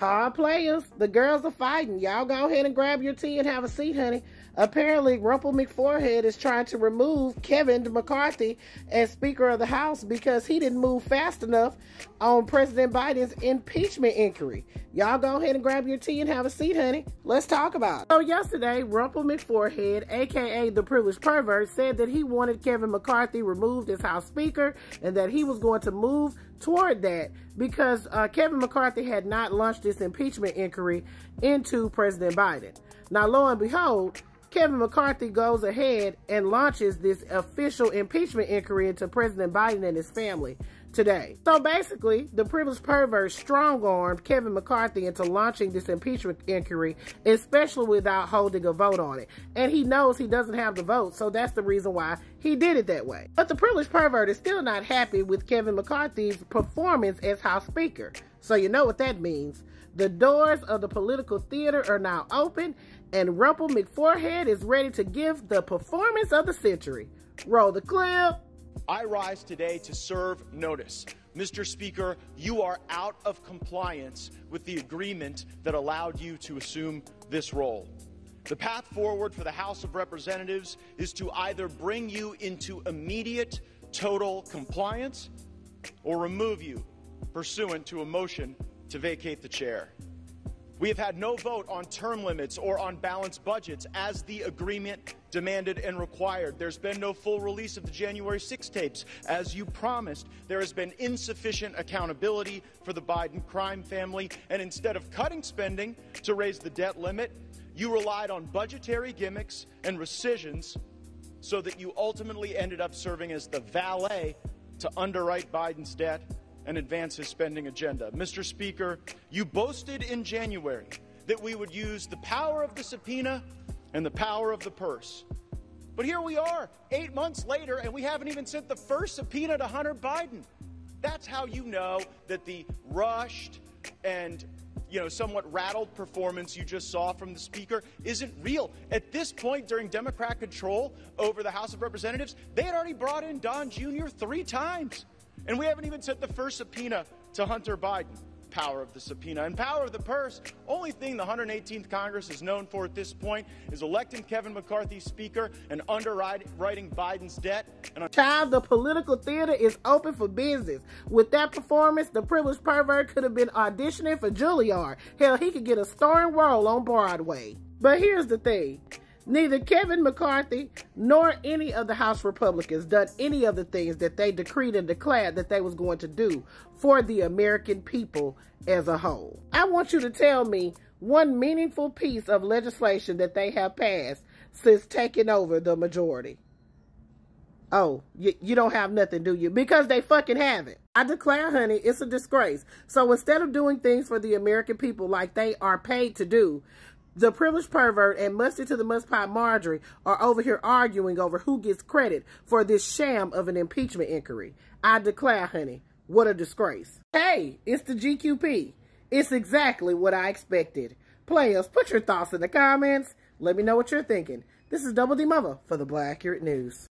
Hard players. The girls are fighting. Y'all go ahead and grab your tea and have a seat, honey. Apparently, Rumple McForehead is trying to remove Kevin McCarthy as Speaker of the House because he didn't move fast enough on President Biden's impeachment inquiry. Y'all go ahead and grab your tea and have a seat, honey. Let's talk about it. So yesterday, Rumple McForehead, aka the privileged pervert, said that he wanted Kevin McCarthy removed as House Speaker and that he was going to move toward that because uh, Kevin McCarthy had not launched this impeachment inquiry into President Biden. Now, lo and behold, Kevin McCarthy goes ahead and launches this official impeachment inquiry into President Biden and his family today. So basically, the privileged pervert strong-armed Kevin McCarthy into launching this impeachment inquiry, especially without holding a vote on it. And he knows he doesn't have the vote, so that's the reason why he did it that way. But the privileged pervert is still not happy with Kevin McCarthy's performance as House Speaker. So you know what that means. The doors of the political theater are now open, and Rumple McForehead is ready to give the performance of the century. Roll the clip. I rise today to serve notice. Mr. Speaker, you are out of compliance with the agreement that allowed you to assume this role. The path forward for the House of Representatives is to either bring you into immediate total compliance or remove you pursuant to a motion to vacate the chair. We have had no vote on term limits or on balanced budgets as the agreement demanded and required. There's been no full release of the January 6 tapes as you promised. There has been insufficient accountability for the Biden crime family. And instead of cutting spending to raise the debt limit, you relied on budgetary gimmicks and rescissions so that you ultimately ended up serving as the valet to underwrite Biden's debt and advance his spending agenda. Mr. Speaker, you boasted in January that we would use the power of the subpoena and the power of the purse. But here we are, eight months later, and we haven't even sent the first subpoena to Hunter Biden. That's how you know that the rushed and you know, somewhat rattled performance you just saw from the speaker isn't real. At this point, during Democrat control over the House of Representatives, they had already brought in Don Jr. three times. And we haven't even sent the first subpoena to Hunter Biden. Power of the subpoena and power of the purse. Only thing the 118th Congress is known for at this point is electing Kevin McCarthy Speaker and underwriting Biden's debt. And Child, the political theater is open for business. With that performance, the privileged pervert could have been auditioning for Juilliard. Hell, he could get a starring role on Broadway. But here's the thing. Neither Kevin McCarthy nor any of the House Republicans done any of the things that they decreed and declared that they was going to do for the American people as a whole. I want you to tell me one meaningful piece of legislation that they have passed since taking over the majority. Oh, you, you don't have nothing, do you? Because they fucking have it. I declare, honey, it's a disgrace. So instead of doing things for the American people like they are paid to do, the privileged pervert and Musty to the Mustpot Marjorie are over here arguing over who gets credit for this sham of an impeachment inquiry. I declare, honey, what a disgrace. Hey, it's the GQP. It's exactly what I expected. Players, put your thoughts in the comments. Let me know what you're thinking. This is Doubledeemuva for the Blaqurate News.